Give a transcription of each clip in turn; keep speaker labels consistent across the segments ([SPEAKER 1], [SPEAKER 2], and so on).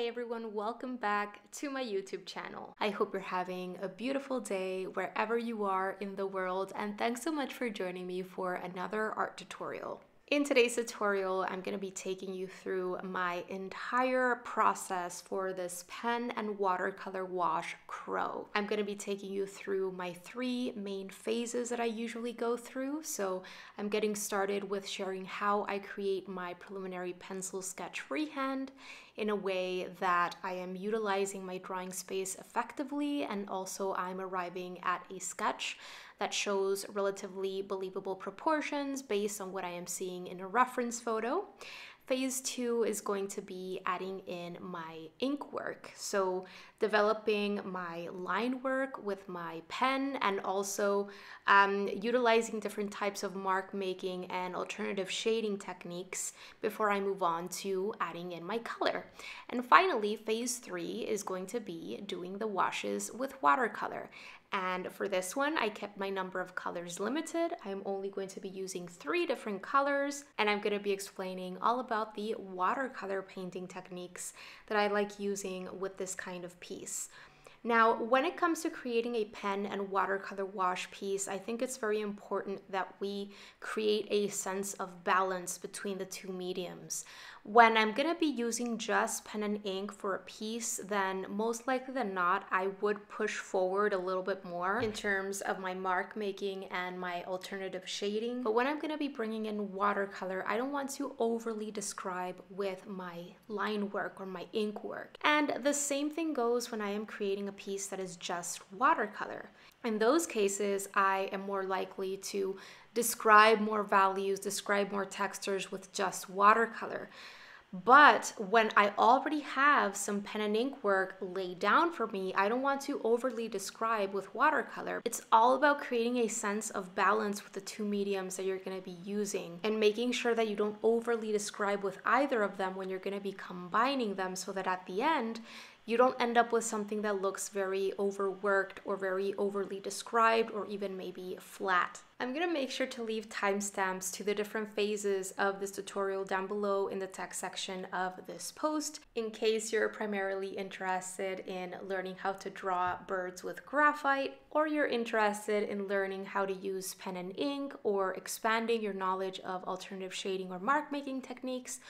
[SPEAKER 1] Hey everyone, welcome back to my YouTube channel. I hope you're having a beautiful day wherever you are in the world and thanks so much for joining me for another art tutorial. In today's tutorial, I'm going to be taking you through my entire process for this pen and watercolor wash Crow. I'm going to be taking you through my three main phases that I usually go through. So I'm getting started with sharing how I create my preliminary pencil sketch freehand in a way that I am utilizing my drawing space effectively and also I'm arriving at a sketch that shows relatively believable proportions based on what I am seeing in a reference photo. Phase two is going to be adding in my ink work. So developing my line work with my pen and also um, utilizing different types of mark making and alternative shading techniques before I move on to adding in my color. And finally, phase three is going to be doing the washes with watercolor. And for this one, I kept my number of colors limited. I'm only going to be using three different colors, and I'm going to be explaining all about the watercolor painting techniques that I like using with this kind of piece. Now, when it comes to creating a pen and watercolor wash piece, I think it's very important that we create a sense of balance between the two mediums. When I'm gonna be using just pen and ink for a piece, then most likely than not, I would push forward a little bit more in terms of my mark making and my alternative shading. But when I'm gonna be bringing in watercolor, I don't want to overly describe with my line work or my ink work. And the same thing goes when I am creating a piece that is just watercolor. In those cases, I am more likely to describe more values, describe more textures with just watercolor. But when I already have some pen and ink work laid down for me, I don't want to overly describe with watercolor. It's all about creating a sense of balance with the two mediums that you're going to be using and making sure that you don't overly describe with either of them when you're going to be combining them so that at the end, you don't end up with something that looks very overworked or very overly described or even maybe flat. I'm gonna make sure to leave timestamps to the different phases of this tutorial down below in the text section of this post in case you're primarily interested in learning how to draw birds with graphite or you're interested in learning how to use pen and ink or expanding your knowledge of alternative shading or mark making techniques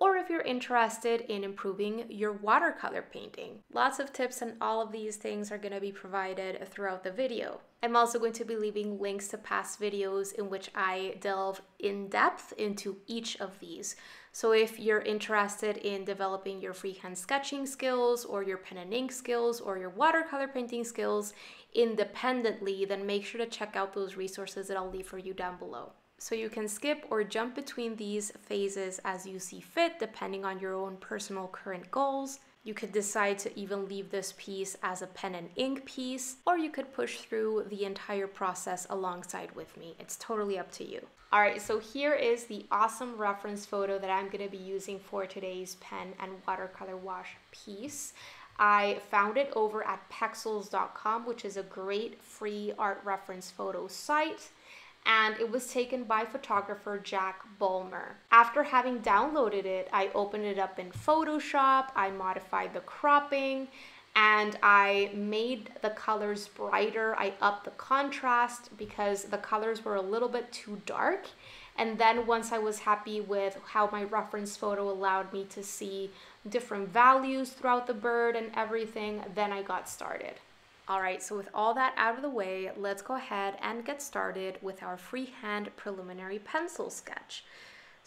[SPEAKER 1] or if you're interested in improving your watercolor painting. Lots of tips on all of these things are going to be provided throughout the video. I'm also going to be leaving links to past videos in which I delve in depth into each of these. So if you're interested in developing your freehand sketching skills or your pen and ink skills or your watercolor painting skills independently, then make sure to check out those resources that I'll leave for you down below. So you can skip or jump between these phases as you see fit, depending on your own personal current goals. You could decide to even leave this piece as a pen and ink piece, or you could push through the entire process alongside with me. It's totally up to you. All right, so here is the awesome reference photo that I'm gonna be using for today's pen and watercolor wash piece. I found it over at pexels.com, which is a great free art reference photo site and it was taken by photographer Jack Bulmer. After having downloaded it, I opened it up in Photoshop, I modified the cropping, and I made the colors brighter. I upped the contrast because the colors were a little bit too dark. And then once I was happy with how my reference photo allowed me to see different values throughout the bird and everything, then I got started. All right, so with all that out of the way, let's go ahead and get started with our freehand preliminary pencil sketch.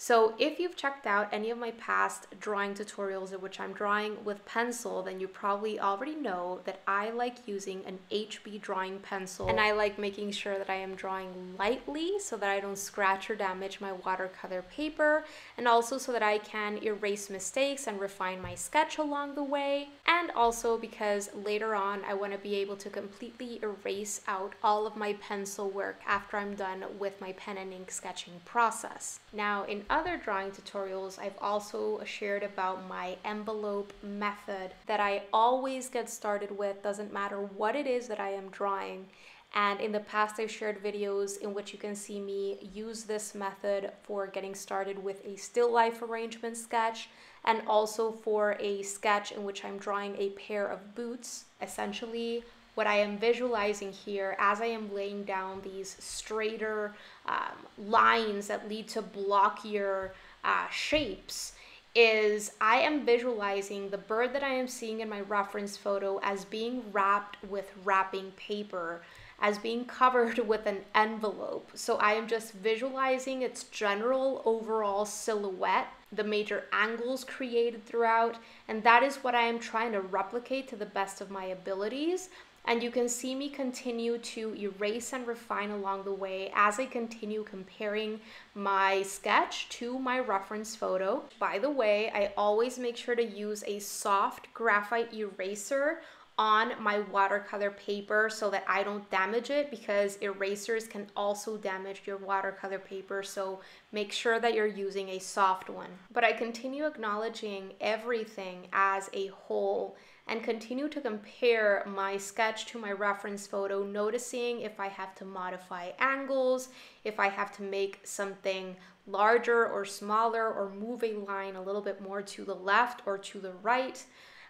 [SPEAKER 1] So if you've checked out any of my past drawing tutorials in which I'm drawing with pencil, then you probably already know that I like using an HB drawing pencil. And I like making sure that I am drawing lightly so that I don't scratch or damage my watercolor paper. And also so that I can erase mistakes and refine my sketch along the way. And also because later on I want to be able to completely erase out all of my pencil work after I'm done with my pen and ink sketching process. Now in other drawing tutorials, I've also shared about my envelope method that I always get started with, doesn't matter what it is that I am drawing. And in the past, I've shared videos in which you can see me use this method for getting started with a still life arrangement sketch, and also for a sketch in which I'm drawing a pair of boots. Essentially, what I am visualizing here as I am laying down these straighter um, lines that lead to blockier uh, shapes is I am visualizing the bird that I am seeing in my reference photo as being wrapped with wrapping paper, as being covered with an envelope. So I am just visualizing its general overall silhouette, the major angles created throughout, and that is what I am trying to replicate to the best of my abilities. And you can see me continue to erase and refine along the way as I continue comparing my sketch to my reference photo. By the way, I always make sure to use a soft graphite eraser on my watercolor paper so that I don't damage it because erasers can also damage your watercolor paper so make sure that you're using a soft one. But I continue acknowledging everything as a whole and continue to compare my sketch to my reference photo, noticing if I have to modify angles, if I have to make something larger or smaller, or move a line a little bit more to the left or to the right.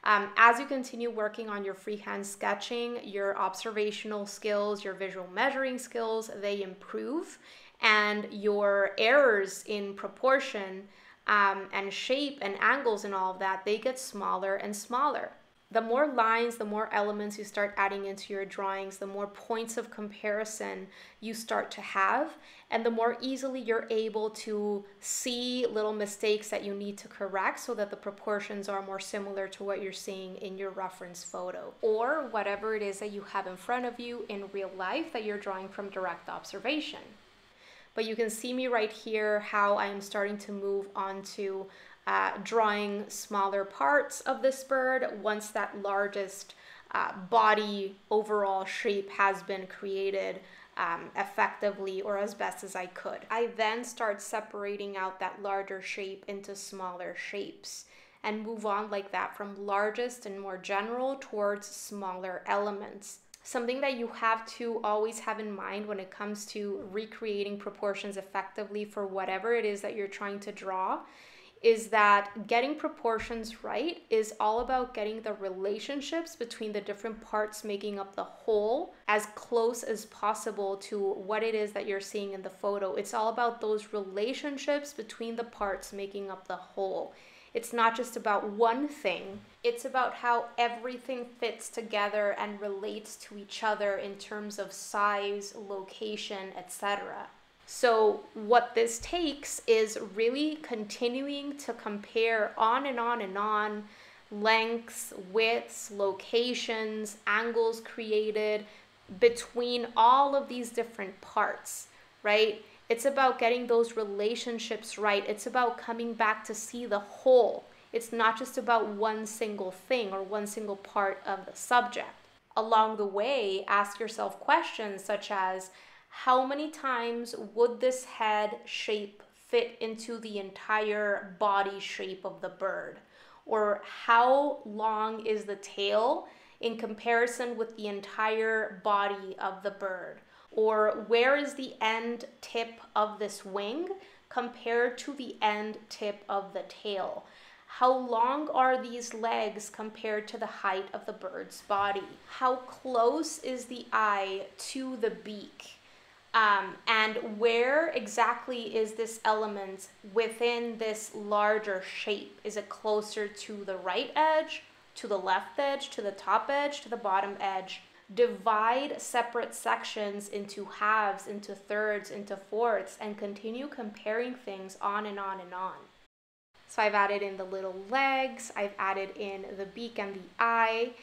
[SPEAKER 1] Um, as you continue working on your freehand sketching, your observational skills, your visual measuring skills, they improve, and your errors in proportion um, and shape and angles and all of that, they get smaller and smaller the more lines, the more elements you start adding into your drawings, the more points of comparison you start to have, and the more easily you're able to see little mistakes that you need to correct so that the proportions are more similar to what you're seeing in your reference photo or whatever it is that you have in front of you in real life that you're drawing from direct observation. But you can see me right here how I am starting to move on to uh, drawing smaller parts of this bird once that largest uh, body overall shape has been created um, effectively or as best as I could. I then start separating out that larger shape into smaller shapes and move on like that from largest and more general towards smaller elements. Something that you have to always have in mind when it comes to recreating proportions effectively for whatever it is that you're trying to draw is that getting proportions right is all about getting the relationships between the different parts making up the whole as close as possible to what it is that you're seeing in the photo. It's all about those relationships between the parts making up the whole. It's not just about one thing, it's about how everything fits together and relates to each other in terms of size, location, etc. So, what this takes is really continuing to compare on and on and on lengths, widths, locations, angles created between all of these different parts, right? It's about getting those relationships right. It's about coming back to see the whole. It's not just about one single thing or one single part of the subject. Along the way, ask yourself questions such as how many times would this head shape fit into the entire body shape of the bird? Or how long is the tail in comparison with the entire body of the bird? Or where is the end tip of this wing compared to the end tip of the tail? How long are these legs compared to the height of the bird's body? How close is the eye to the beak? Um, and where exactly is this element within this larger shape? Is it closer to the right edge, to the left edge, to the top edge, to the bottom edge? Divide separate sections into halves, into thirds, into fourths, and continue comparing things on and on and on. So I've added in the little legs, I've added in the beak and the eye,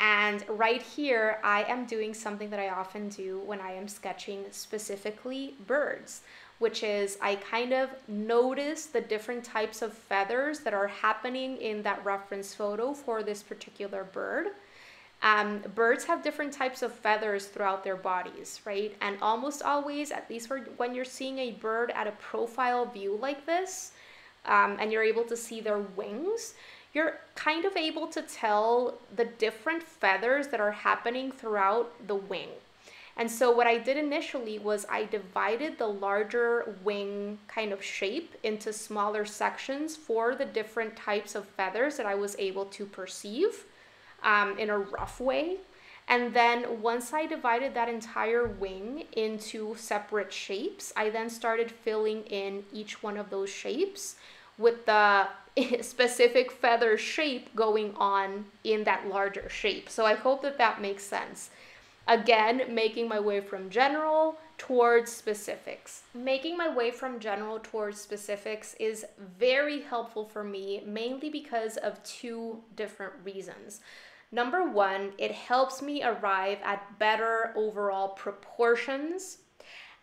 [SPEAKER 1] and right here, I am doing something that I often do when I am sketching specifically birds, which is I kind of notice the different types of feathers that are happening in that reference photo for this particular bird. Um, birds have different types of feathers throughout their bodies, right? And almost always, at least for when you're seeing a bird at a profile view like this, um, and you're able to see their wings, you're kind of able to tell the different feathers that are happening throughout the wing. And so what I did initially was I divided the larger wing kind of shape into smaller sections for the different types of feathers that I was able to perceive um, in a rough way. And then once I divided that entire wing into separate shapes, I then started filling in each one of those shapes with the specific feather shape going on in that larger shape. So I hope that that makes sense. Again, making my way from general towards specifics. Making my way from general towards specifics is very helpful for me, mainly because of two different reasons. Number one, it helps me arrive at better overall proportions.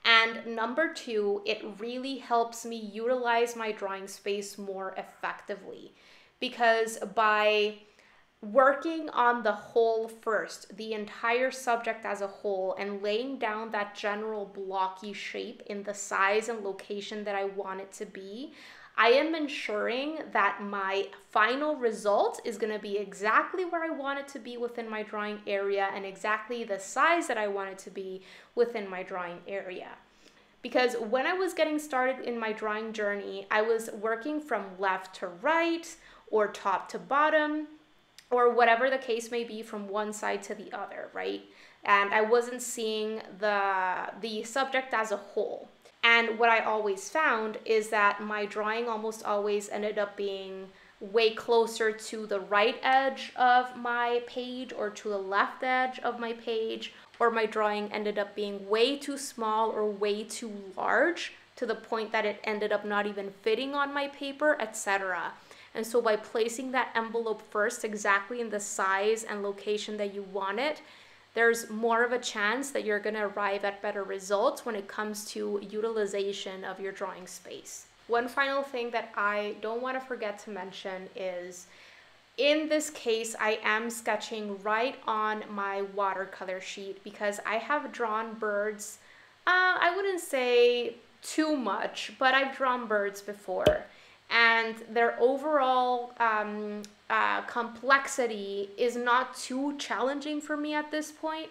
[SPEAKER 1] And number two, it really helps me utilize my drawing space more effectively. Because by working on the whole first, the entire subject as a whole, and laying down that general blocky shape in the size and location that I want it to be, I am ensuring that my final result is going to be exactly where I want it to be within my drawing area and exactly the size that I want it to be within my drawing area. Because when I was getting started in my drawing journey, I was working from left to right or top to bottom or whatever the case may be from one side to the other, right? And I wasn't seeing the the subject as a whole. And what I always found is that my drawing almost always ended up being way closer to the right edge of my page or to the left edge of my page, or my drawing ended up being way too small or way too large to the point that it ended up not even fitting on my paper, etc. And so by placing that envelope first exactly in the size and location that you want it, there's more of a chance that you're going to arrive at better results when it comes to utilization of your drawing space. One final thing that I don't want to forget to mention is in this case, I am sketching right on my watercolor sheet because I have drawn birds. Uh, I wouldn't say too much, but I've drawn birds before and their overall um, uh, complexity is not too challenging for me at this point.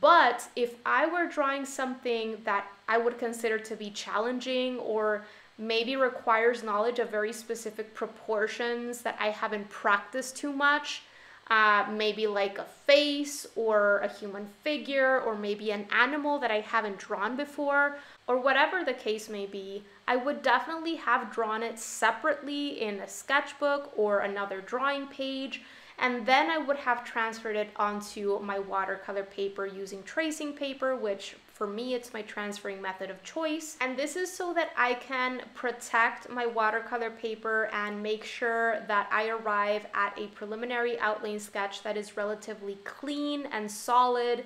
[SPEAKER 1] But if I were drawing something that I would consider to be challenging or maybe requires knowledge of very specific proportions that I haven't practiced too much, uh, maybe like a face or a human figure or maybe an animal that I haven't drawn before, or whatever the case may be, I would definitely have drawn it separately in a sketchbook or another drawing page. And then I would have transferred it onto my watercolor paper using tracing paper, which for me, it's my transferring method of choice. And this is so that I can protect my watercolor paper and make sure that I arrive at a preliminary outline sketch that is relatively clean and solid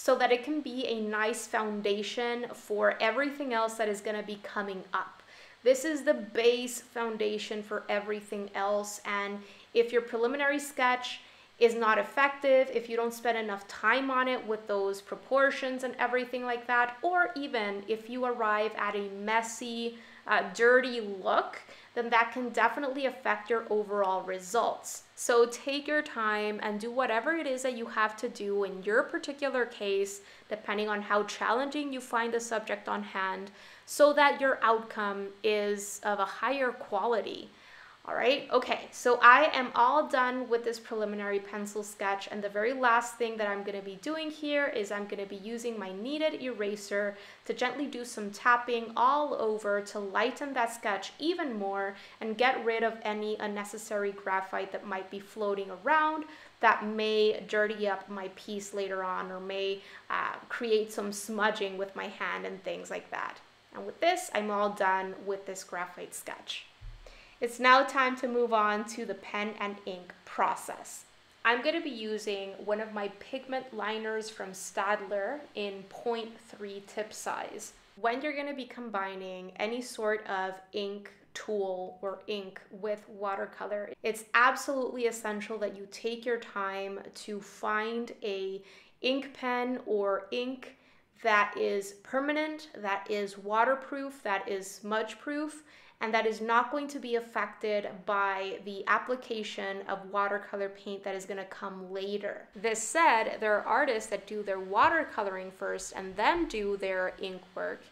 [SPEAKER 1] so that it can be a nice foundation for everything else that is going to be coming up. This is the base foundation for everything else. And if your preliminary sketch is not effective, if you don't spend enough time on it with those proportions and everything like that, or even if you arrive at a messy, uh, dirty look, then that can definitely affect your overall results. So take your time and do whatever it is that you have to do in your particular case, depending on how challenging you find the subject on hand, so that your outcome is of a higher quality. All right, okay, so I am all done with this preliminary pencil sketch and the very last thing that I'm gonna be doing here is I'm gonna be using my kneaded eraser to gently do some tapping all over to lighten that sketch even more and get rid of any unnecessary graphite that might be floating around that may dirty up my piece later on or may uh, create some smudging with my hand and things like that. And with this, I'm all done with this graphite sketch. It's now time to move on to the pen and ink process. I'm going to be using one of my pigment liners from Staedtler in 0.3 tip size. When you're going to be combining any sort of ink tool or ink with watercolor, it's absolutely essential that you take your time to find a ink pen or ink that is permanent, that is waterproof, that is smudge proof, and that is not going to be affected by the application of watercolor paint that is going to come later. This said, there are artists that do their watercoloring first and then do their ink work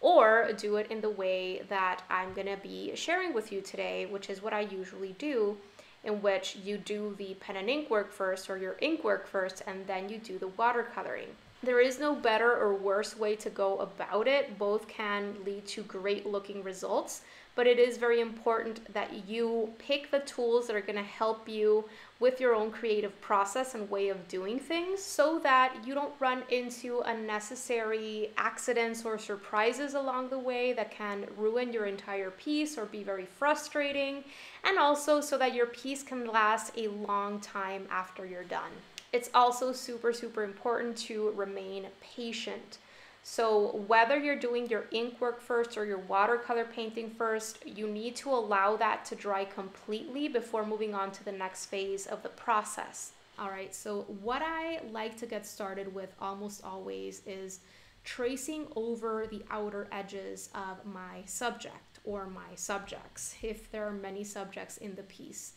[SPEAKER 1] or do it in the way that I'm going to be sharing with you today, which is what I usually do, in which you do the pen and ink work first or your ink work first and then you do the watercoloring. There is no better or worse way to go about it. Both can lead to great looking results but it is very important that you pick the tools that are going to help you with your own creative process and way of doing things so that you don't run into unnecessary accidents or surprises along the way that can ruin your entire piece or be very frustrating, and also so that your piece can last a long time after you're done. It's also super, super important to remain patient. So whether you're doing your ink work first or your watercolor painting first, you need to allow that to dry completely before moving on to the next phase of the process. All right, so what I like to get started with almost always is tracing over the outer edges of my subject or my subjects, if there are many subjects in the piece.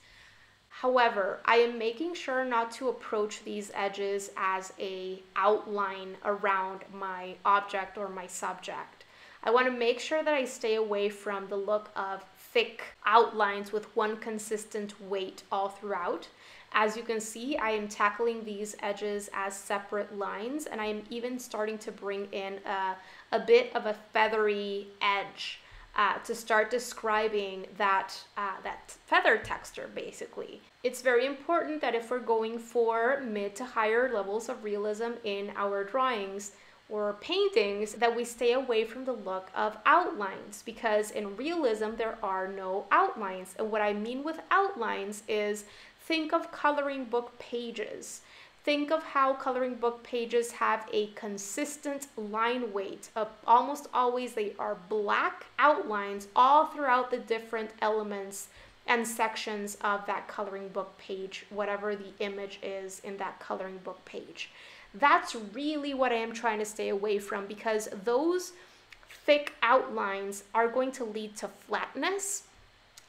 [SPEAKER 1] However, I am making sure not to approach these edges as a outline around my object or my subject. I want to make sure that I stay away from the look of thick outlines with one consistent weight all throughout. As you can see, I am tackling these edges as separate lines and I am even starting to bring in a, a bit of a feathery edge uh, to start describing that, uh, that feather texture basically. It's very important that if we're going for mid to higher levels of realism in our drawings, or paintings that we stay away from the look of outlines because in realism there are no outlines. And what I mean with outlines is think of coloring book pages. Think of how coloring book pages have a consistent line weight. Uh, almost always they are black outlines all throughout the different elements and sections of that coloring book page, whatever the image is in that coloring book page. That's really what I am trying to stay away from because those thick outlines are going to lead to flatness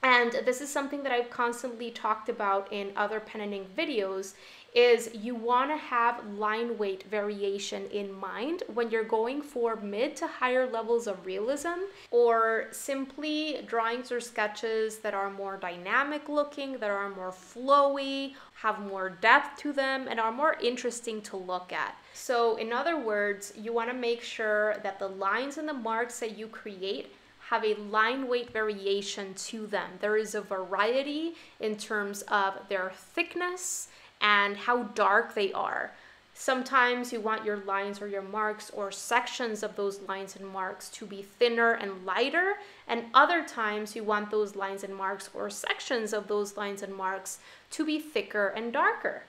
[SPEAKER 1] and this is something that I've constantly talked about in other pen and ink videos is you want to have line weight variation in mind when you're going for mid to higher levels of realism or simply drawings or sketches that are more dynamic looking, that are more flowy, have more depth to them, and are more interesting to look at. So, in other words, you want to make sure that the lines and the marks that you create have a line weight variation to them. There is a variety in terms of their thickness and how dark they are. Sometimes you want your lines or your marks or sections of those lines and marks to be thinner and lighter, and other times you want those lines and marks or sections of those lines and marks to be thicker and darker.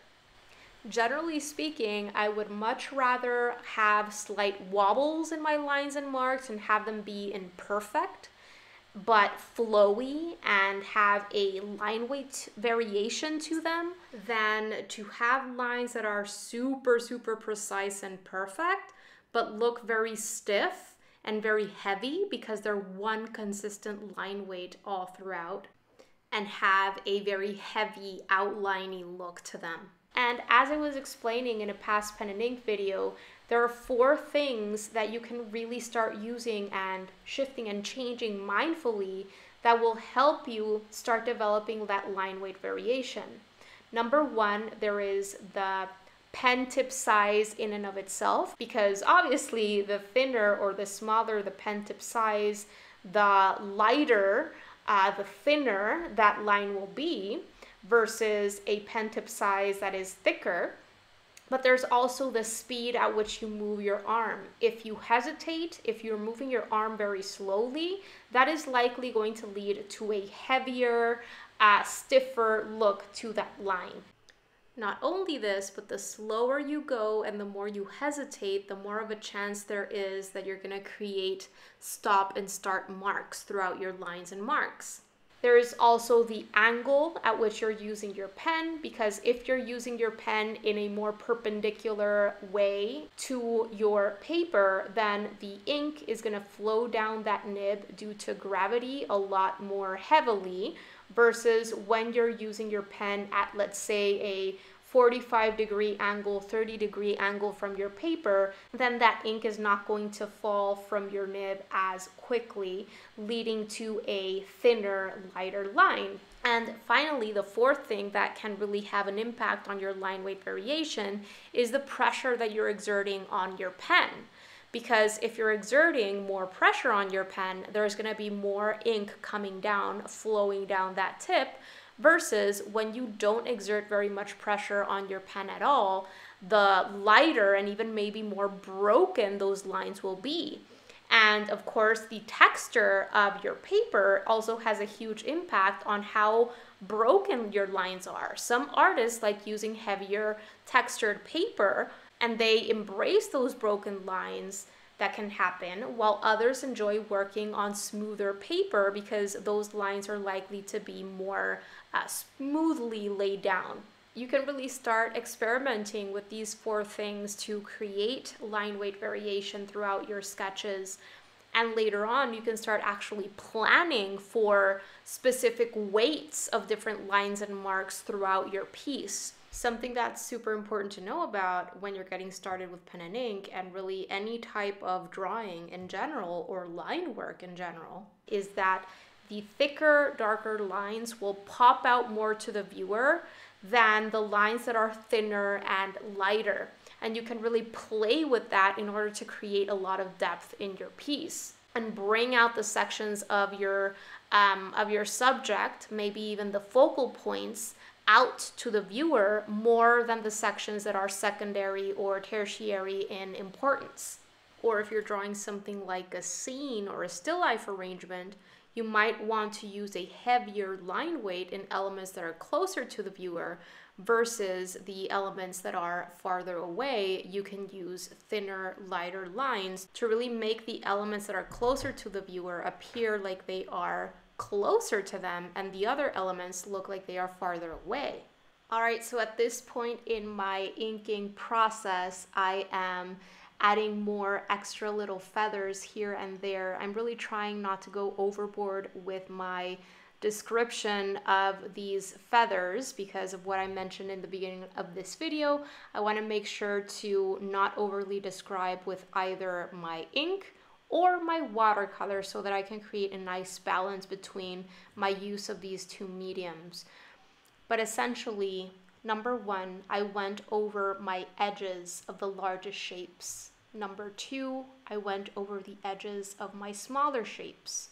[SPEAKER 1] Generally speaking, I would much rather have slight wobbles in my lines and marks and have them be imperfect but flowy and have a line weight variation to them than to have lines that are super, super precise and perfect, but look very stiff and very heavy because they're one consistent line weight all throughout and have a very heavy outliney look to them. And as I was explaining in a past pen and ink video, there are four things that you can really start using and shifting and changing mindfully that will help you start developing that line weight variation. Number one, there is the pen tip size in and of itself, because obviously the thinner or the smaller the pen tip size, the lighter, uh, the thinner that line will be versus a pen tip size that is thicker but there's also the speed at which you move your arm. If you hesitate, if you're moving your arm very slowly, that is likely going to lead to a heavier, uh, stiffer look to that line. Not only this, but the slower you go and the more you hesitate, the more of a chance there is that you're going to create stop and start marks throughout your lines and marks. There's also the angle at which you're using your pen because if you're using your pen in a more perpendicular way to your paper, then the ink is going to flow down that nib due to gravity a lot more heavily versus when you're using your pen at, let's say, a 45 degree angle, 30 degree angle from your paper, then that ink is not going to fall from your nib as quickly, leading to a thinner, lighter line. And finally, the fourth thing that can really have an impact on your line weight variation is the pressure that you're exerting on your pen. Because if you're exerting more pressure on your pen, there's gonna be more ink coming down, flowing down that tip, versus when you don't exert very much pressure on your pen at all, the lighter and even maybe more broken those lines will be. And of course, the texture of your paper also has a huge impact on how broken your lines are. Some artists like using heavier textured paper and they embrace those broken lines that can happen, while others enjoy working on smoother paper because those lines are likely to be more uh, smoothly laid down. You can really start experimenting with these four things to create line weight variation throughout your sketches. And later on, you can start actually planning for specific weights of different lines and marks throughout your piece. Something that's super important to know about when you're getting started with pen and ink, and really any type of drawing in general or line work in general, is that the thicker, darker lines will pop out more to the viewer than the lines that are thinner and lighter. And you can really play with that in order to create a lot of depth in your piece and bring out the sections of your um, of your subject, maybe even the focal points out to the viewer more than the sections that are secondary or tertiary in importance. Or if you're drawing something like a scene or a still life arrangement, you might want to use a heavier line weight in elements that are closer to the viewer versus the elements that are farther away. You can use thinner, lighter lines to really make the elements that are closer to the viewer appear like they are closer to them and the other elements look like they are farther away. All right, so at this point in my inking process, I am adding more extra little feathers here and there. I'm really trying not to go overboard with my description of these feathers because of what I mentioned in the beginning of this video. I want to make sure to not overly describe with either my ink or my watercolor so that I can create a nice balance between my use of these two mediums. But essentially, Number one, I went over my edges of the largest shapes. Number two, I went over the edges of my smaller shapes.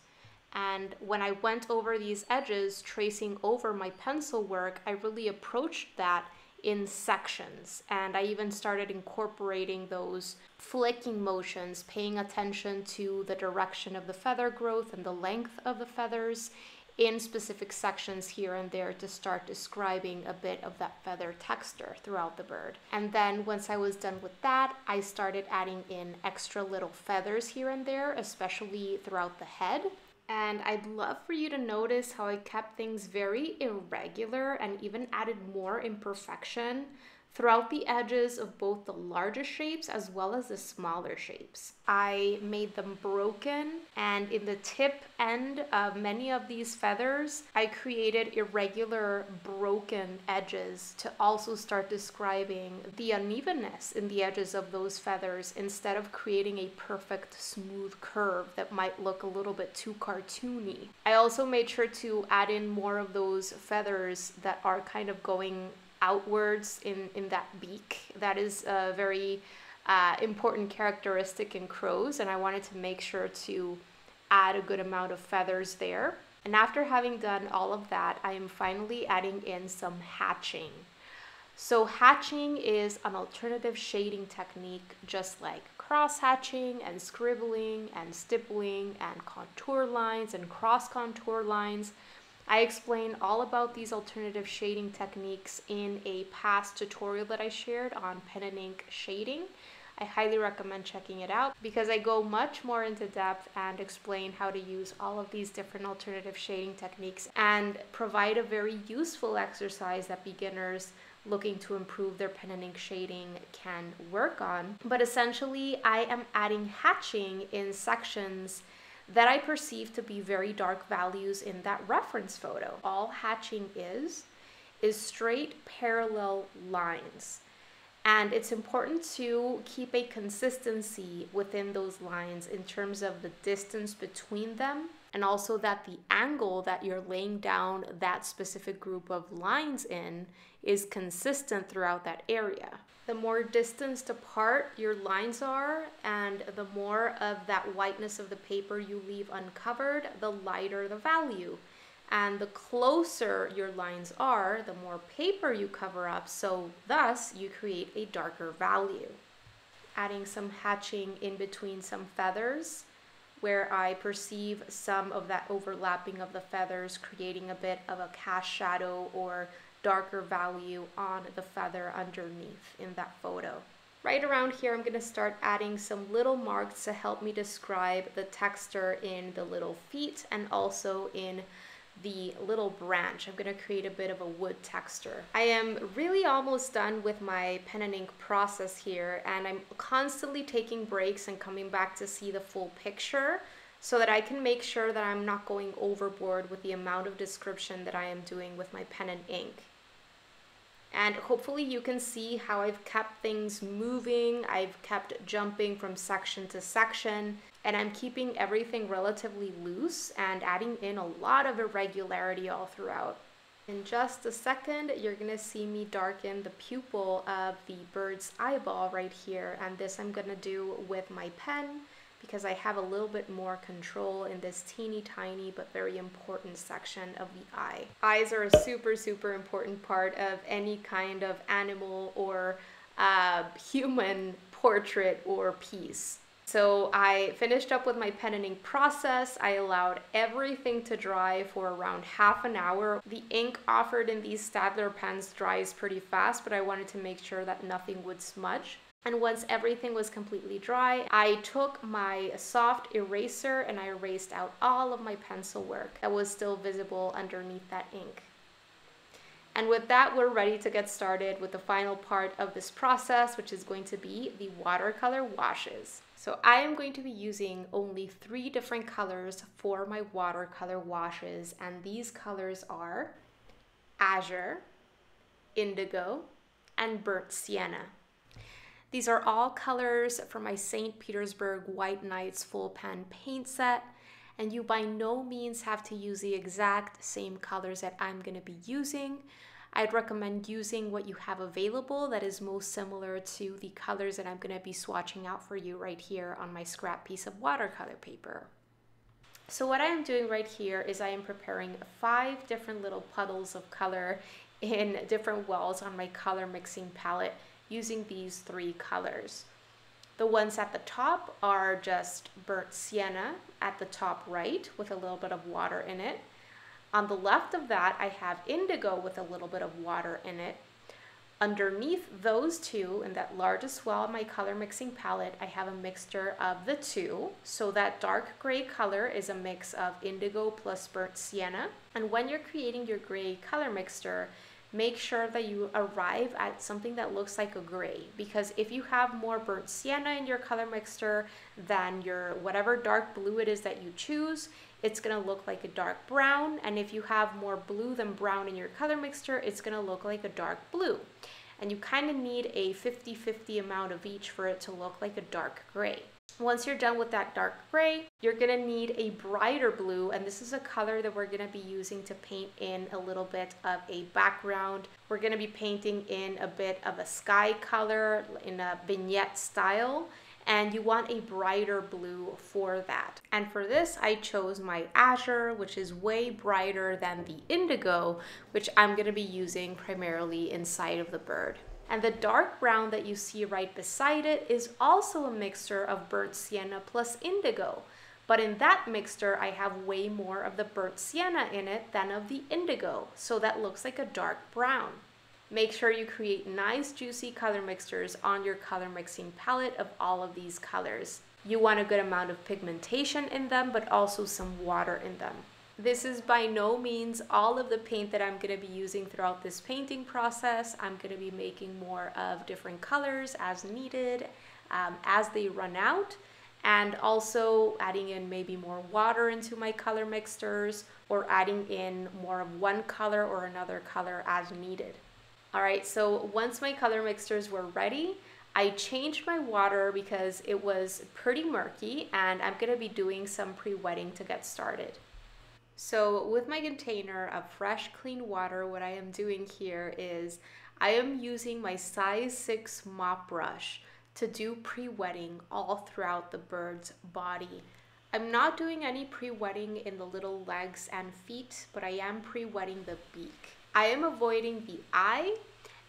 [SPEAKER 1] And when I went over these edges, tracing over my pencil work, I really approached that in sections. And I even started incorporating those flicking motions, paying attention to the direction of the feather growth and the length of the feathers in specific sections here and there to start describing a bit of that feather texture throughout the bird. And then once I was done with that, I started adding in extra little feathers here and there, especially throughout the head. And I'd love for you to notice how I kept things very irregular and even added more imperfection throughout the edges of both the larger shapes as well as the smaller shapes. I made them broken and in the tip end of many of these feathers, I created irregular broken edges to also start describing the unevenness in the edges of those feathers instead of creating a perfect smooth curve that might look a little bit too cartoony. I also made sure to add in more of those feathers that are kind of going outwards in, in that beak. That is a very uh, important characteristic in crows, and I wanted to make sure to add a good amount of feathers there. And after having done all of that, I am finally adding in some hatching. So hatching is an alternative shading technique just like cross hatching and scribbling and stippling and contour lines and cross contour lines. I explain all about these alternative shading techniques in a past tutorial that I shared on pen and ink shading. I highly recommend checking it out because I go much more into depth and explain how to use all of these different alternative shading techniques and provide a very useful exercise that beginners looking to improve their pen and ink shading can work on. But essentially, I am adding hatching in sections that I perceive to be very dark values in that reference photo. All hatching is, is straight parallel lines. And it's important to keep a consistency within those lines in terms of the distance between them and also that the angle that you're laying down that specific group of lines in is consistent throughout that area. The more distanced apart your lines are and the more of that whiteness of the paper you leave uncovered, the lighter the value. And the closer your lines are, the more paper you cover up, so thus you create a darker value. Adding some hatching in between some feathers where I perceive some of that overlapping of the feathers, creating a bit of a cast shadow or darker value on the feather underneath in that photo. Right around here, I'm gonna start adding some little marks to help me describe the texture in the little feet and also in the little branch. I'm gonna create a bit of a wood texture. I am really almost done with my pen and ink process here and I'm constantly taking breaks and coming back to see the full picture so that I can make sure that I'm not going overboard with the amount of description that I am doing with my pen and ink. And hopefully you can see how I've kept things moving. I've kept jumping from section to section and I'm keeping everything relatively loose and adding in a lot of irregularity all throughout. In just a second, you're gonna see me darken the pupil of the bird's eyeball right here. And this I'm gonna do with my pen because I have a little bit more control in this teeny tiny but very important section of the eye. Eyes are a super, super important part of any kind of animal or uh, human portrait or piece. So I finished up with my pen and ink process. I allowed everything to dry for around half an hour. The ink offered in these Staedtler pens dries pretty fast, but I wanted to make sure that nothing would smudge. And once everything was completely dry, I took my soft eraser and I erased out all of my pencil work that was still visible underneath that ink. And with that, we're ready to get started with the final part of this process, which is going to be the watercolor washes. So I am going to be using only three different colors for my watercolor washes, and these colors are Azure, Indigo, and Burnt Sienna. These are all colors from my St. Petersburg White Nights full pan paint set, and you by no means have to use the exact same colors that I'm going to be using. I'd recommend using what you have available that is most similar to the colors that I'm going to be swatching out for you right here on my scrap piece of watercolor paper. So what I am doing right here is I am preparing five different little puddles of color in different wells on my color mixing palette using these three colors. The ones at the top are just burnt sienna at the top right with a little bit of water in it. On the left of that, I have indigo with a little bit of water in it. Underneath those two, in that largest swell of my color mixing palette, I have a mixture of the two. So that dark gray color is a mix of indigo plus burnt sienna. And when you're creating your gray color mixture, make sure that you arrive at something that looks like a gray because if you have more burnt sienna in your color mixture than your whatever dark blue it is that you choose it's going to look like a dark brown. And if you have more blue than brown in your color mixture, it's going to look like a dark blue. And you kind of need a 50-50 amount of each for it to look like a dark gray. Once you're done with that dark gray, you're gonna need a brighter blue, and this is a color that we're gonna be using to paint in a little bit of a background. We're gonna be painting in a bit of a sky color in a vignette style, and you want a brighter blue for that. And for this, I chose my Azure, which is way brighter than the Indigo, which I'm gonna be using primarily inside of the bird. And the dark brown that you see right beside it is also a mixture of burnt sienna plus indigo. But in that mixture, I have way more of the burnt sienna in it than of the indigo, so that looks like a dark brown. Make sure you create nice juicy color mixtures on your color mixing palette of all of these colors. You want a good amount of pigmentation in them, but also some water in them. This is by no means all of the paint that I'm going to be using throughout this painting process. I'm going to be making more of different colors as needed um, as they run out and also adding in maybe more water into my color mixtures or adding in more of one color or another color as needed. All right, so once my color mixtures were ready, I changed my water because it was pretty murky and I'm gonna be doing some pre-wetting to get started. So with my container of fresh clean water, what I am doing here is I am using my size 6 mop brush to do pre-wetting all throughout the bird's body. I'm not doing any pre-wetting in the little legs and feet, but I am pre-wetting the beak. I am avoiding the eye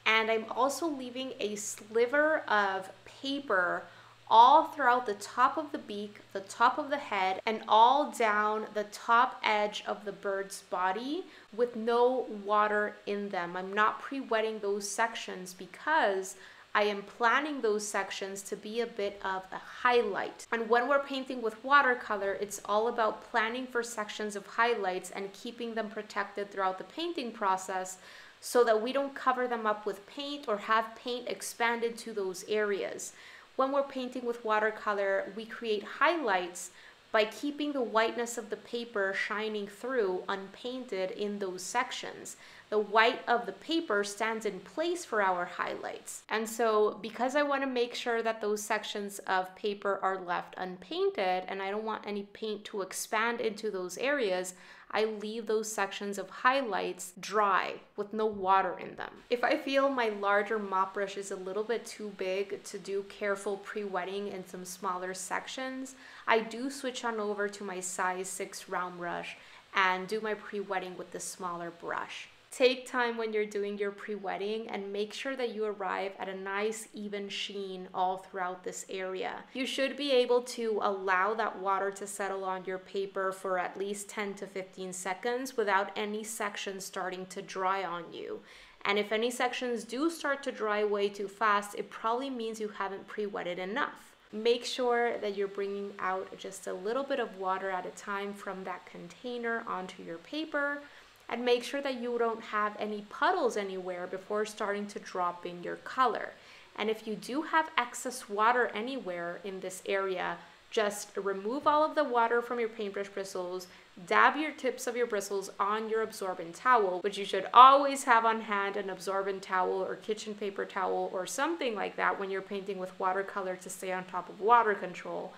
[SPEAKER 1] and I'm also leaving a sliver of paper all throughout the top of the beak, the top of the head, and all down the top edge of the bird's body with no water in them. I'm not pre-wetting those sections because I am planning those sections to be a bit of a highlight. And when we're painting with watercolor, it's all about planning for sections of highlights and keeping them protected throughout the painting process so that we don't cover them up with paint or have paint expanded to those areas. When we're painting with watercolor, we create highlights by keeping the whiteness of the paper shining through unpainted in those sections. The white of the paper stands in place for our highlights. And so because I want to make sure that those sections of paper are left unpainted and I don't want any paint to expand into those areas, I leave those sections of highlights dry with no water in them. If I feel my larger mop brush is a little bit too big to do careful pre-wetting in some smaller sections, I do switch on over to my size 6 round brush and do my pre-wetting with the smaller brush. Take time when you're doing your pre-wetting and make sure that you arrive at a nice even sheen all throughout this area. You should be able to allow that water to settle on your paper for at least 10 to 15 seconds without any sections starting to dry on you. And if any sections do start to dry way too fast, it probably means you haven't pre-wetted enough. Make sure that you're bringing out just a little bit of water at a time from that container onto your paper and make sure that you don't have any puddles anywhere before starting to drop in your color. And if you do have excess water anywhere in this area, just remove all of the water from your paintbrush bristles, dab your tips of your bristles on your absorbent towel, which you should always have on hand an absorbent towel or kitchen paper towel or something like that when you're painting with watercolor to stay on top of water control.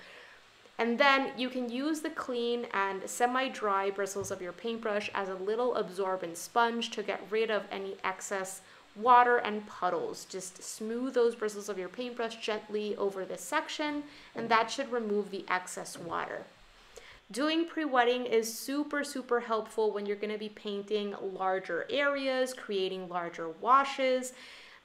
[SPEAKER 1] And then you can use the clean and semi-dry bristles of your paintbrush as a little absorbent sponge to get rid of any excess water and puddles. Just smooth those bristles of your paintbrush gently over this section and that should remove the excess water. Doing pre-wetting is super, super helpful when you're gonna be painting larger areas, creating larger washes,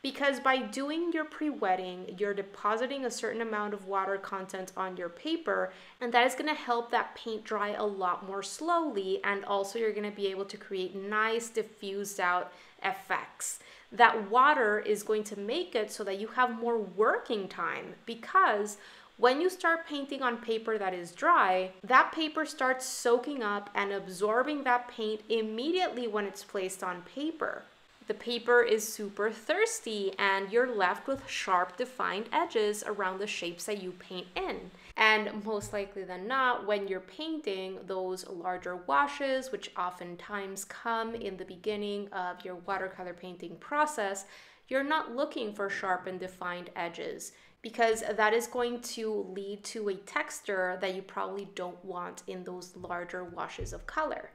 [SPEAKER 1] because by doing your pre-wetting, you're depositing a certain amount of water content on your paper, and that is gonna help that paint dry a lot more slowly, and also you're gonna be able to create nice diffused out effects. That water is going to make it so that you have more working time because when you start painting on paper that is dry, that paper starts soaking up and absorbing that paint immediately when it's placed on paper the paper is super thirsty and you're left with sharp defined edges around the shapes that you paint in. And most likely than not, when you're painting those larger washes, which oftentimes come in the beginning of your watercolor painting process, you're not looking for sharp and defined edges because that is going to lead to a texture that you probably don't want in those larger washes of color.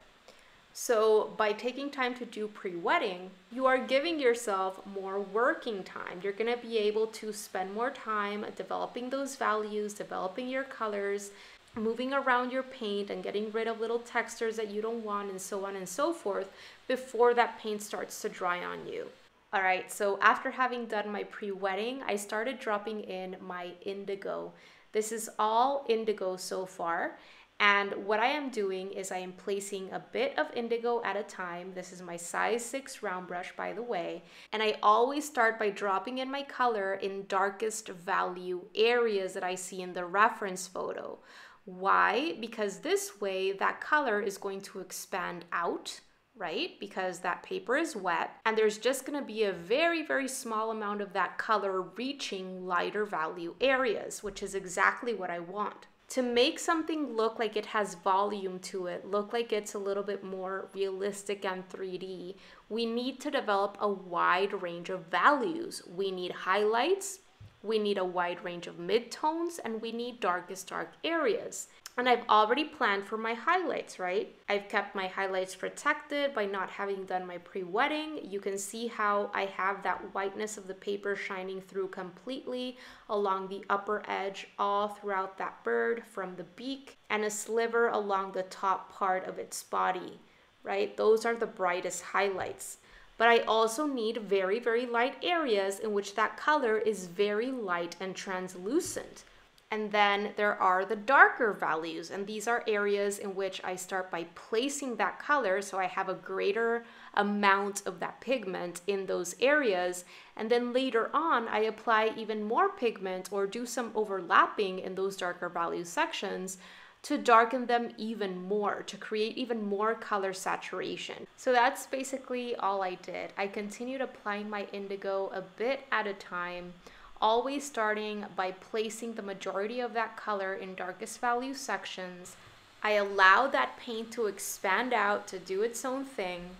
[SPEAKER 1] So by taking time to do pre-wetting, you are giving yourself more working time. You're gonna be able to spend more time developing those values, developing your colors, moving around your paint and getting rid of little textures that you don't want and so on and so forth before that paint starts to dry on you. All right, so after having done my pre-wetting, I started dropping in my indigo. This is all indigo so far And what I am doing is I am placing a bit of indigo at a time. This is my size 6 round brush, by the way. And I always start by dropping in my color in darkest value areas that I see in the reference photo. Why? Because this way that color is going to expand out right? Because that paper is wet and there's just gonna be a very, very small amount of that color reaching lighter value areas, which is exactly what I want to make something look like it has volume to it, look like it's a little bit more realistic and 3D, we need to develop a wide range of values. We need highlights, we need a wide range of midtones, and we need darkest dark areas. And I've already planned for my highlights, right? I've kept my highlights protected by not having done my pre-wetting. You can see how I have that whiteness of the paper shining through completely along the upper edge all throughout that bird from the beak and a sliver along the top part of its body, right? Those are the brightest highlights but I also need very, very light areas in which that color is very light and translucent. And then there are the darker values, and these are areas in which I start by placing that color so I have a greater amount of that pigment in those areas. And then later on, I apply even more pigment or do some overlapping in those darker value sections to darken them even more, to create even more color saturation. So that's basically all I did. I continued applying my indigo a bit at a time always starting by placing the majority of that color in darkest value sections. I allow that paint to expand out to do its own thing.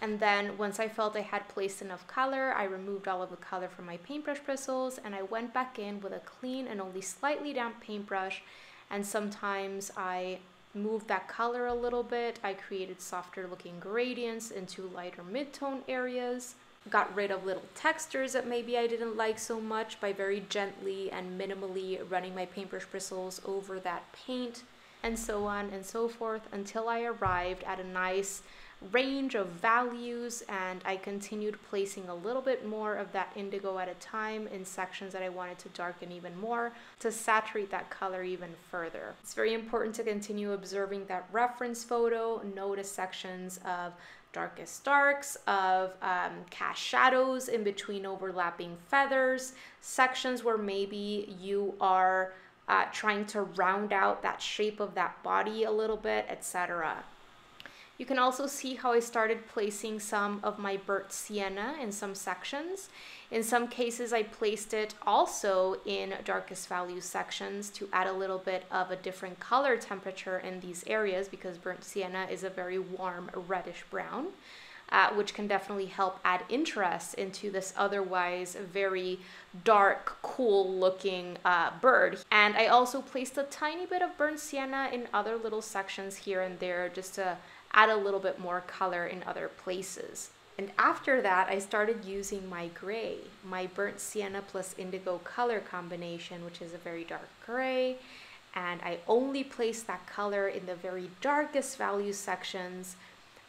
[SPEAKER 1] And then once I felt I had placed enough color, I removed all of the color from my paintbrush bristles and I went back in with a clean and only slightly damp paintbrush. And sometimes I moved that color a little bit. I created softer looking gradients into lighter mid-tone areas got rid of little textures that maybe I didn't like so much by very gently and minimally running my paintbrush bristles over that paint and so on and so forth until I arrived at a nice range of values and I continued placing a little bit more of that indigo at a time in sections that I wanted to darken even more to saturate that color even further. It's very important to continue observing that reference photo, notice sections of darkest darks, of um, cast shadows in between overlapping feathers, sections where maybe you are uh, trying to round out that shape of that body a little bit, etc. You can also see how I started placing some of my burnt sienna in some sections. In some cases, I placed it also in darkest value sections to add a little bit of a different color temperature in these areas because burnt sienna is a very warm reddish brown. Uh, which can definitely help add interest into this otherwise very dark, cool looking uh, bird. And I also placed a tiny bit of burnt sienna in other little sections here and there just to add a little bit more color in other places. And after that, I started using my gray, my burnt sienna plus indigo color combination, which is a very dark gray. And I only placed that color in the very darkest value sections,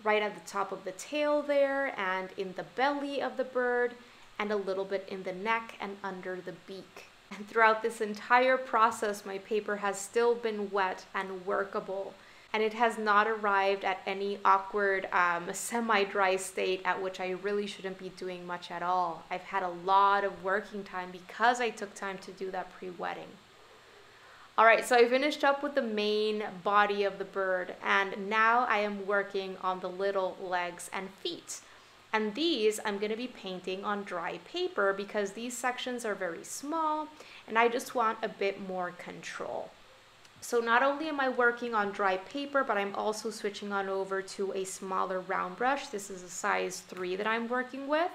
[SPEAKER 1] right at the top of the tail there, and in the belly of the bird, and a little bit in the neck and under the beak. And throughout this entire process, my paper has still been wet and workable and it has not arrived at any awkward um, semi-dry state at which I really shouldn't be doing much at all. I've had a lot of working time because I took time to do that pre-wetting. All right, so I finished up with the main body of the bird and now I am working on the little legs and feet. And these I'm gonna be painting on dry paper because these sections are very small and I just want a bit more control. So not only am I working on dry paper, but I'm also switching on over to a smaller round brush. This is a size 3 that I'm working with.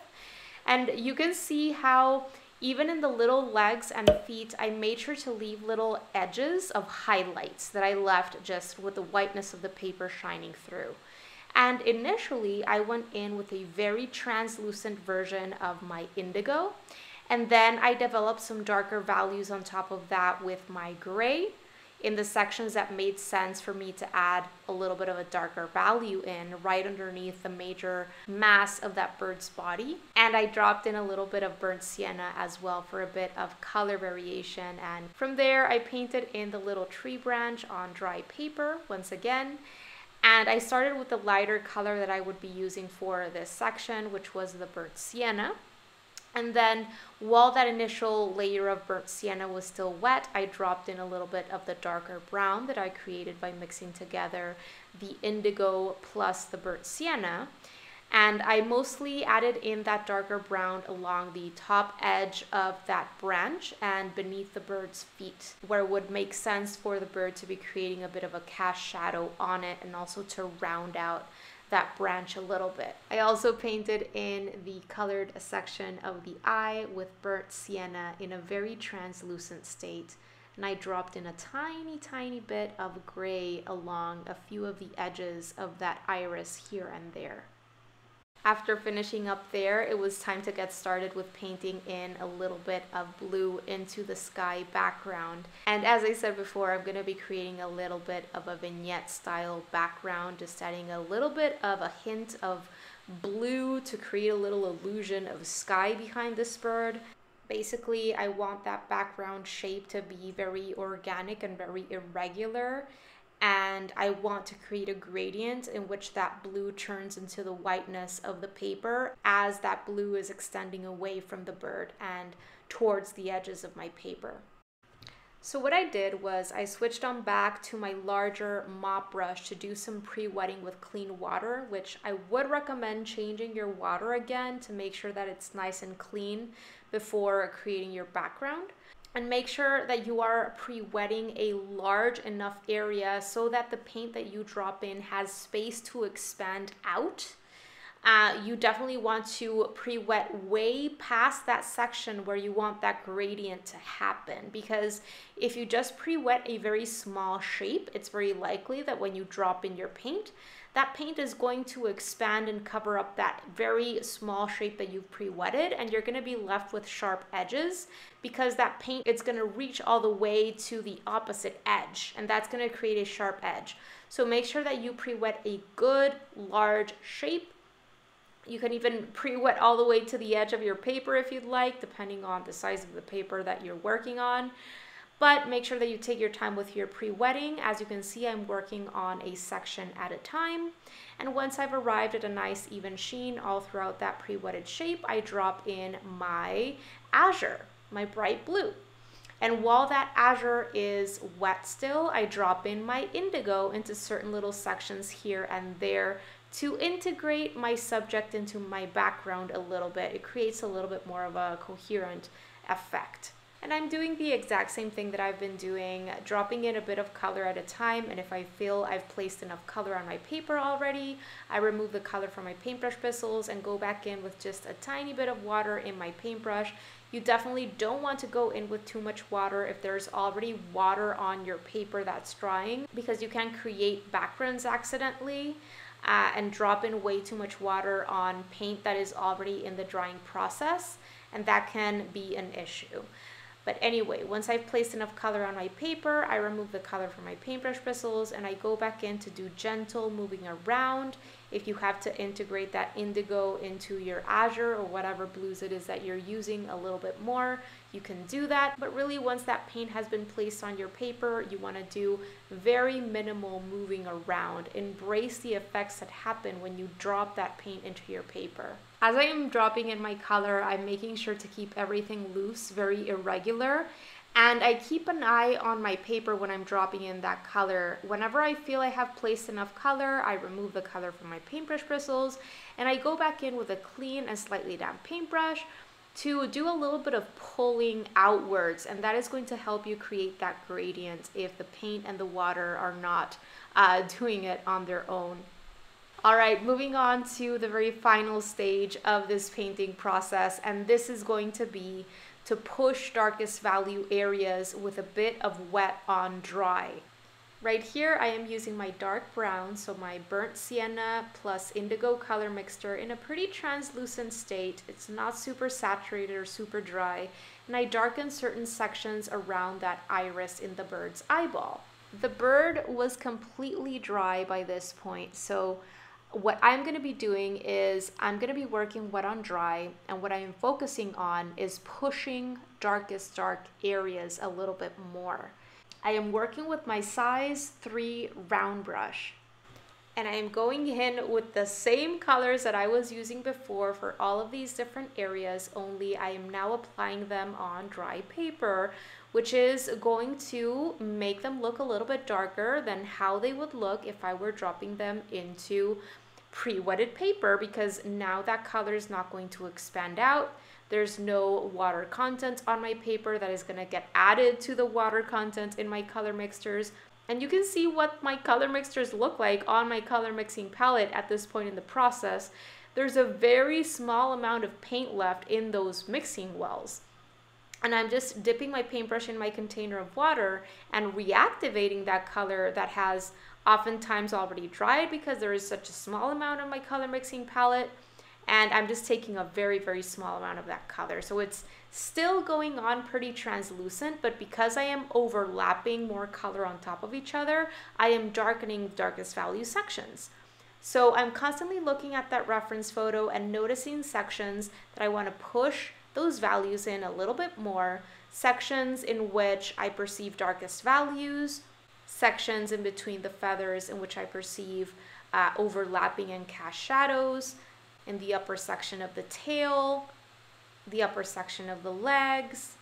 [SPEAKER 1] And you can see how even in the little legs and feet, I made sure to leave little edges of highlights that I left just with the whiteness of the paper shining through. And initially, I went in with a very translucent version of my indigo. And then I developed some darker values on top of that with my gray in the sections that made sense for me to add a little bit of a darker value in right underneath the major mass of that bird's body. And I dropped in a little bit of burnt sienna as well for a bit of color variation. And from there, I painted in the little tree branch on dry paper once again. And I started with the lighter color that I would be using for this section, which was the burnt sienna. And then while that initial layer of burnt sienna was still wet, I dropped in a little bit of the darker brown that I created by mixing together the indigo plus the burnt sienna. And I mostly added in that darker brown along the top edge of that branch and beneath the bird's feet, where it would make sense for the bird to be creating a bit of a cast shadow on it and also to round out that branch a little bit. I also painted in the colored section of the eye with burnt sienna in a very translucent state and I dropped in a tiny, tiny bit of gray along a few of the edges of that iris here and there. After finishing up there, it was time to get started with painting in a little bit of blue into the sky background. And as I said before, I'm going to be creating a little bit of a vignette style background, just adding a little bit of a hint of blue to create a little illusion of sky behind this bird. Basically, I want that background shape to be very organic and very irregular and I want to create a gradient in which that blue turns into the whiteness of the paper as that blue is extending away from the bird and towards the edges of my paper. So what I did was I switched on back to my larger mop brush to do some pre-wetting with clean water, which I would recommend changing your water again to make sure that it's nice and clean before creating your background and make sure that you are pre-wetting a large enough area so that the paint that you drop in has space to expand out. Uh, you definitely want to pre-wet way past that section where you want that gradient to happen because if you just pre-wet a very small shape, it's very likely that when you drop in your paint, that paint is going to expand and cover up that very small shape that you've pre-wetted and you're going to be left with sharp edges because that paint it's going to reach all the way to the opposite edge and that's going to create a sharp edge. So make sure that you pre-wet a good large shape. You can even pre-wet all the way to the edge of your paper if you'd like, depending on the size of the paper that you're working on but make sure that you take your time with your pre-wetting. As you can see, I'm working on a section at a time. And once I've arrived at a nice even sheen all throughout that pre-wetted shape, I drop in my azure, my bright blue. And while that azure is wet still, I drop in my indigo into certain little sections here and there to integrate my subject into my background a little bit. It creates a little bit more of a coherent effect. And I'm doing the exact same thing that I've been doing, dropping in a bit of color at a time. And if I feel I've placed enough color on my paper already, I remove the color from my paintbrush bristles and go back in with just a tiny bit of water in my paintbrush. You definitely don't want to go in with too much water if there's already water on your paper that's drying because you can create backgrounds accidentally. Uh, and drop in way too much water on paint that is already in the drying process, and that can be an issue. But anyway, once I've placed enough color on my paper, I remove the color from my paintbrush bristles and I go back in to do gentle moving around. If you have to integrate that indigo into your azure or whatever blues it is that you're using a little bit more, you can do that. But really, once that paint has been placed on your paper, you want to do very minimal moving around. Embrace the effects that happen when you drop that paint into your paper. As I am dropping in my color, I'm making sure to keep everything loose, very irregular. And I keep an eye on my paper when I'm dropping in that color. Whenever I feel I have placed enough color, I remove the color from my paintbrush bristles and I go back in with a clean and slightly damp paintbrush to do a little bit of pulling outwards and that is going to help you create that gradient if the paint and the water are not uh, doing it on their own. All right, moving on to the very final stage of this painting process, and this is going to be to push darkest value areas with a bit of wet on dry. Right here, I am using my dark brown, so my burnt sienna plus indigo color mixture in a pretty translucent state. It's not super saturated or super dry, and I darken certain sections around that iris in the bird's eyeball. The bird was completely dry by this point, so what I'm going to be doing is I'm going to be working wet on dry and what I am focusing on is pushing darkest dark areas a little bit more. I am working with my size 3 round brush and I am going in with the same colors that I was using before for all of these different areas only I am now applying them on dry paper which is going to make them look a little bit darker than how they would look if I were dropping them into pre-wetted paper because now that color is not going to expand out. There's no water content on my paper that is going to get added to the water content in my color mixtures. And you can see what my color mixtures look like on my color mixing palette at this point in the process. There's a very small amount of paint left in those mixing wells. And I'm just dipping my paintbrush in my container of water and reactivating that color that has oftentimes already dried because there is such a small amount on my color mixing palette. And I'm just taking a very very small amount of that color. So it's still going on pretty translucent but because I am overlapping more color on top of each other I am darkening darkest value sections. So I'm constantly looking at that reference photo and noticing sections that I want to push those values in a little bit more. Sections in which I perceive darkest values. Sections in between the feathers in which I perceive uh, overlapping and cast shadows, in the upper section of the tail, the upper section of the legs,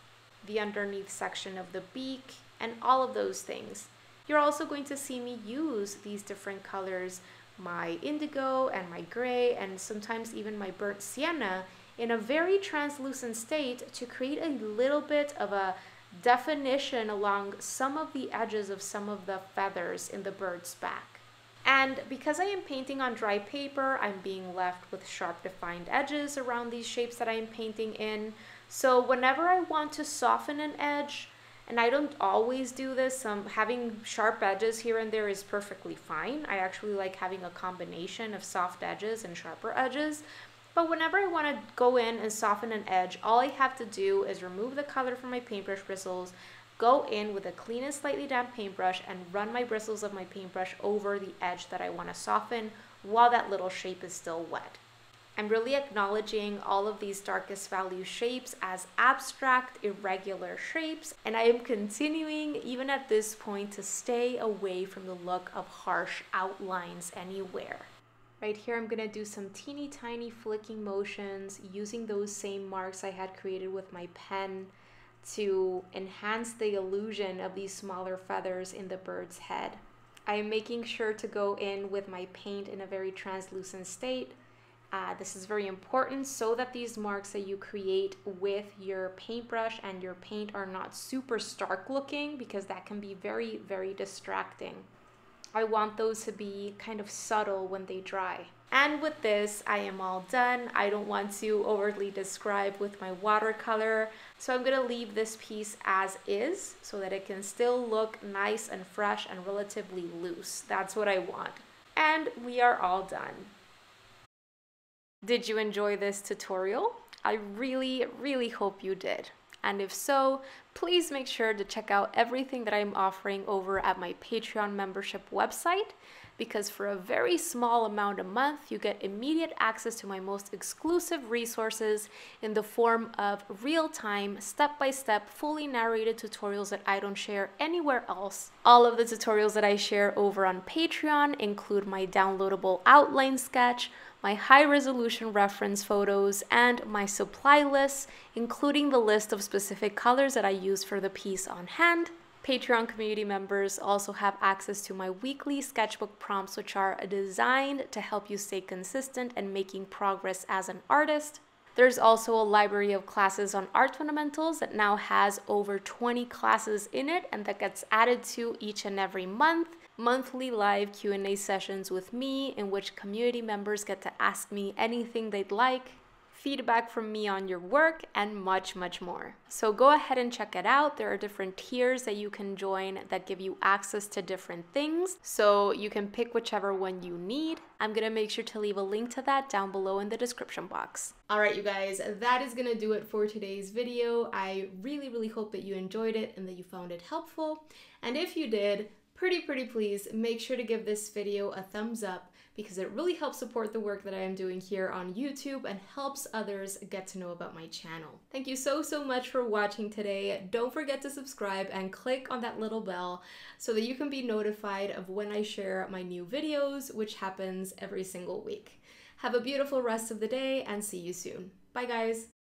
[SPEAKER 1] the underneath section of the beak, and all of those things. You're also going to see me use these different colors, my indigo and my gray, and sometimes even my burnt sienna, in a very translucent state to create a little bit of a definition along some of the edges of some of the feathers in the bird's back. And because I am painting on dry paper, I'm being left with sharp defined edges around these shapes that I am painting in. So whenever I want to soften an edge, and I don't always do this, um, having sharp edges here and there is perfectly fine. I actually like having a combination of soft edges and sharper edges, but whenever I want to go in and soften an edge, all I have to do is remove the color from my paintbrush bristles, go in with a clean and slightly damp paintbrush and run my bristles of my paintbrush over the edge that I want to soften while that little shape is still wet. I'm really acknowledging all of these darkest value shapes as abstract, irregular shapes, and I am continuing, even at this point, to stay away from the look of harsh outlines anywhere. Right here, I'm gonna do some teeny tiny flicking motions using those same marks I had created with my pen to enhance the illusion of these smaller feathers in the bird's head. I am making sure to go in with my paint in a very translucent state. Uh, this is very important so that these marks that you create with your paintbrush and your paint are not super stark looking because that can be very, very distracting. I want those to be kind of subtle when they dry. And with this, I am all done. I don't want to overly describe with my watercolor. So I'm gonna leave this piece as is so that it can still look nice and fresh and relatively loose. That's what I want. And we are all done. Did you enjoy this tutorial? I really, really hope you did. And if so, please make sure to check out everything that I'm offering over at my Patreon membership website because for a very small amount a month, you get immediate access to my most exclusive resources in the form of real time, step by step, fully narrated tutorials that I don't share anywhere else. All of the tutorials that I share over on Patreon include my downloadable outline sketch my high resolution reference photos, and my supply list, including the list of specific colors that I use for the piece on hand. Patreon community members also have access to my weekly sketchbook prompts, which are designed to help you stay consistent and making progress as an artist. There's also a library of classes on art fundamentals that now has over 20 classes in it and that gets added to each and every month monthly live Q&A sessions with me in which community members get to ask me anything they'd like, feedback from me on your work, and much, much more. So go ahead and check it out. There are different tiers that you can join that give you access to different things. So you can pick whichever one you need. I'm gonna make sure to leave a link to that down below in the description box. All right, you guys, that is gonna do it for today's video. I really, really hope that you enjoyed it and that you found it helpful. And if you did, pretty, pretty please make sure to give this video a thumbs up because it really helps support the work that I am doing here on YouTube and helps others get to know about my channel. Thank you so, so much for watching today. Don't forget to subscribe and click on that little bell so that you can be notified of when I share my new videos, which happens every single week. Have a beautiful rest of the day and see you soon. Bye, guys.